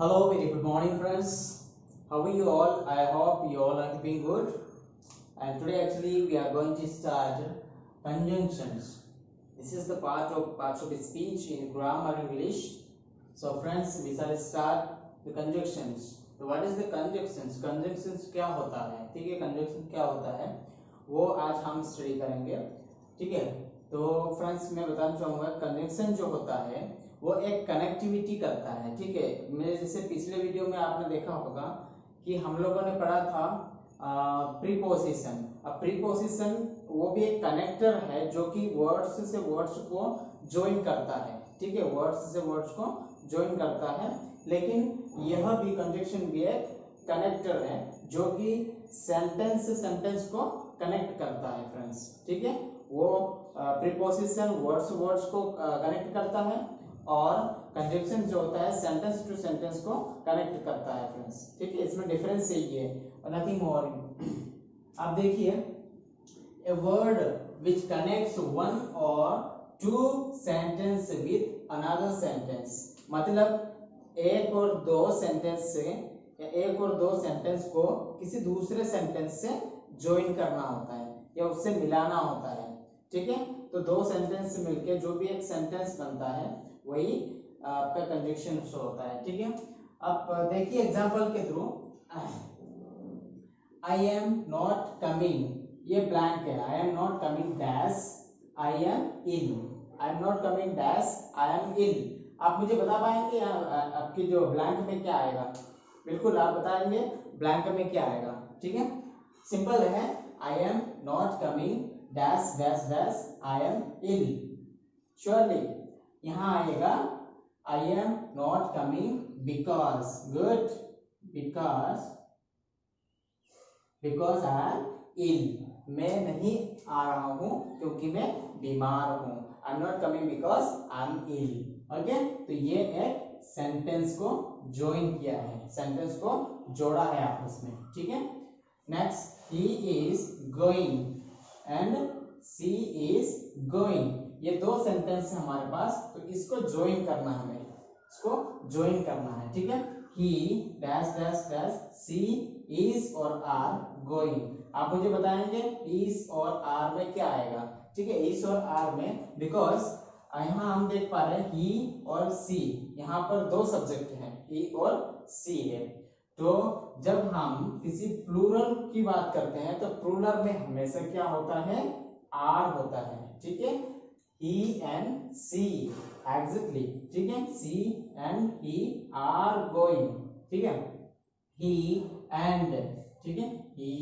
Hello, very good morning, friends. How are you all? I hope you all are doing good. And today, actually, we are going to start conjunctions. This is the part of parts of speech in grammar English. So, friends, we shall start the conjunctions. So, what is the conjunctions? Conjunctions क्या होता है ठीक है conjunction क्या होता है वो आज हम स्टडी करेंगे ठीक है तो फ्रेंड्स मैं बताना चाहूँगा कंजंक्शन जो होता है, वो एक कनेक्टिविटी करता है, ठीक है? मेरे जैसे पिछले वीडियो में आपने देखा होगा कि हम लोगों ने पढ़ा था प्रीपोजिशन अब प्रीपोजिशन वो भी एक कनेक्टर है जो कि वर्ड्स से वर्ड्स को ज्वाइन करता है, ठीक है? वर्ड्स से वर्ड्स को ज्वाइन करता है, लेकिन यह भी कंजक्शन भी एक कनेक्टर है, जो कि सेंटेंस सेंटेंस को कनेक्ट करता है फ्रेंड्स ठीक है? वो प्रीपोजिशन वर्ड्स वर्ड्स को कनेक्ट करता है और कंजक्शन जो होता है सेंटेंस टू सेंटेंस को कनेक्ट करता है फ्रेंड्स ठीक है? इसमें डिफरेंस यही है नथिंग मोर आप देखिए a word which connects one or two sentence with another sentence मतलब एक और दो सेंटेंस से एक और दो सेंटेंस को किसी दूसरे सेंटेंस से ज्वाइन करना होता है, या उससे मिलाना होता है। ठीक है? तो दो सेंटेंस मिलके जो भी एक सेंटेंस बनता है, वही आपका कंजक्शन होता है, ठीक है? अब देखिए एग्जांपल के through I am not coming ये ब्लैंक है. I am not coming dash I am in I am not coming dash I am in आप मुझे बता पाएँगे आपकी जो ब्लैंक में क्या आएगा? बिल्कुल आप बताएँगे ब्लैंक में क्या आएगा, ठीक है? सिंपल है. I am not coming dash dash dash I am in surely यहाँ आएगा I am not coming because good because because I in मैं नहीं आ रहा हूँ क्योंकि मैं बीमार हूँ. I am not coming because I am ill okay तो ये एक सेंटेंस को ज्वाइन किया है. सेंटेंस को जोड़ा है आपस में. ठीक है? Next he is going and she is going ये दो सेंटेंस है हमारे पास तो इसको ज्वाइन करना है हमें इसको ज्वाइन करना है, ठीक है? He dash dash dash she is or are going आप मुझे बताएँगे इज़ और आर में क्या आएगा? ठीक है इज़ और आर में बिकॉज़ यहाँ हम देख पा रहे हैं ही और सी यहाँ पर दो सब्जेक्ट हैं ही और सी है। तो जब हम किसी प्लूरल की बात करते हैं तो प्लूरल में हमेशा क्या होता है? आर होता है। ठीक है? ही एंड सी एग्जैक्टली ठीक है? She and he are going ठीक है? ही एंड ठीक है? ही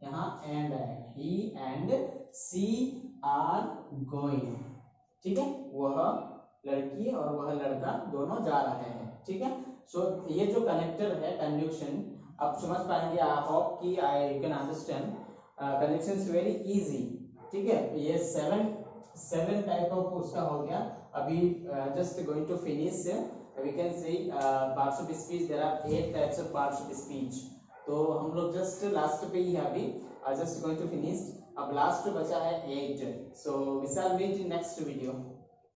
यहाँ एंड आएगा he and she are going ठीक है? वह लड़की और वह लड़का दोनों जा रहे हैं ठीक है? सो so, ये जो कनेक्टर है कंजक्शन आप समझ पाएँगे आई होप कि I you can understand conjunction is very easy ठीक है? ये सेवन सेवन टाइप ऑफ़ उसका हो गया। अभी just going to finish we can see parts of speech there are eight types of parts of speech तो हम लोग जस्ट लास्ट पे ही है अभी। जस्ट गोइंग टू फिनिश अब लास्ट बचा है eight so we shall meet next video